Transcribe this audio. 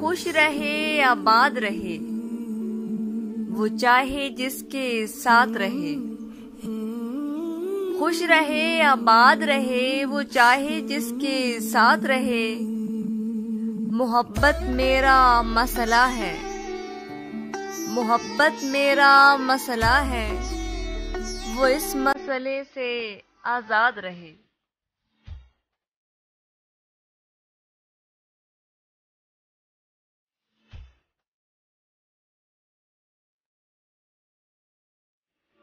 खुश रहे आबाद रहे, वो चाहे जिसके साथ रहे। खुश रहे आबाद रहे, वो चाहे जिसके साथ रहे। मोहब्बत मेरा मसला है। मोहब्बत मेरा मसला है। वो इस मसले से आज़ाद रहे।